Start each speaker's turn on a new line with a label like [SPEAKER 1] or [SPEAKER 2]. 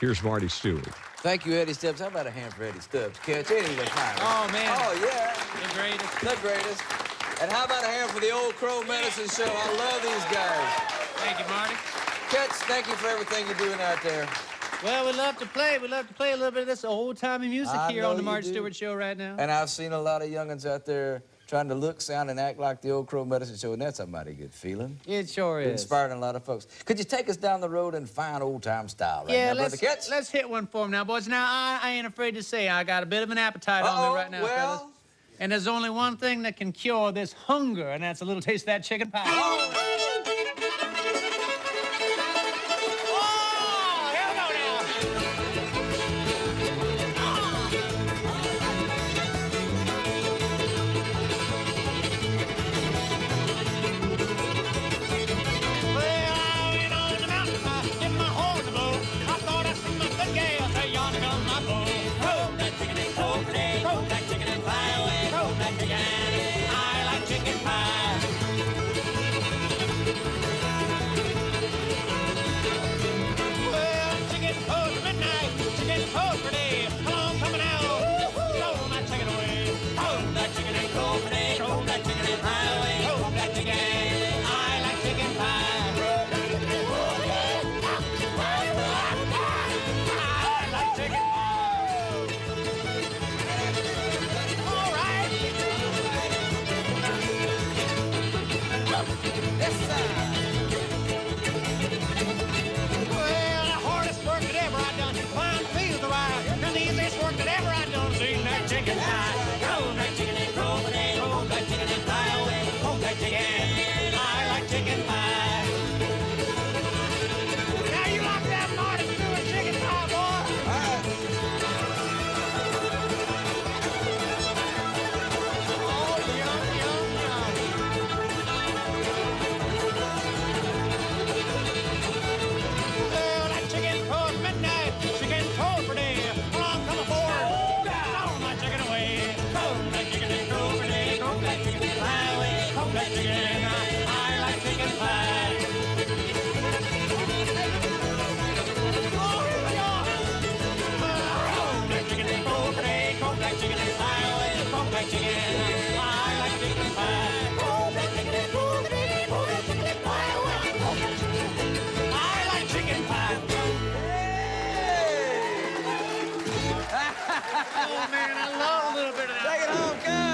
[SPEAKER 1] Here's Marty Stuart.
[SPEAKER 2] Thank you, Eddie Stubbs. How about a hand for Eddie Stubbs? Catch Eddie the fine. Oh,
[SPEAKER 3] man. Oh,
[SPEAKER 2] yeah.
[SPEAKER 3] The greatest.
[SPEAKER 2] The greatest. And how about a hand for the Old Crow Medicine Show? I love these guys.
[SPEAKER 3] Thank you, Marty.
[SPEAKER 2] Ketch, thank you for everything you're doing out there.
[SPEAKER 3] Well, we love to play. We love to play a little bit of this old-timey music I here on the Marty. Stuart Show right now. And
[SPEAKER 2] I've seen a lot of youngins out there trying to look, sound, and act like the old Crow Medicine Show, and that's a mighty good feeling.
[SPEAKER 3] It sure is. Inspiring
[SPEAKER 2] a lot of folks. Could you take us down the road in fine old-time style right yeah, now, let's, Brother Ketch?
[SPEAKER 3] let's hit one for him now, boys. Now, I, I, ain't afraid to say I got a bit of an appetite uh -oh, on me right now, well...
[SPEAKER 2] fellas.
[SPEAKER 3] And there's only one thing that can cure this hunger, and that's a little taste of that chicken pie. Oh. Oh, chicken. I like chicken pie. chicken. I like chicken fried. Chicken. I like chicken pie. Oh, chicken, chicken. I like chicken. Pie.
[SPEAKER 2] Hey! oh man, I love
[SPEAKER 3] a little bit of that. Take it home,
[SPEAKER 2] guys.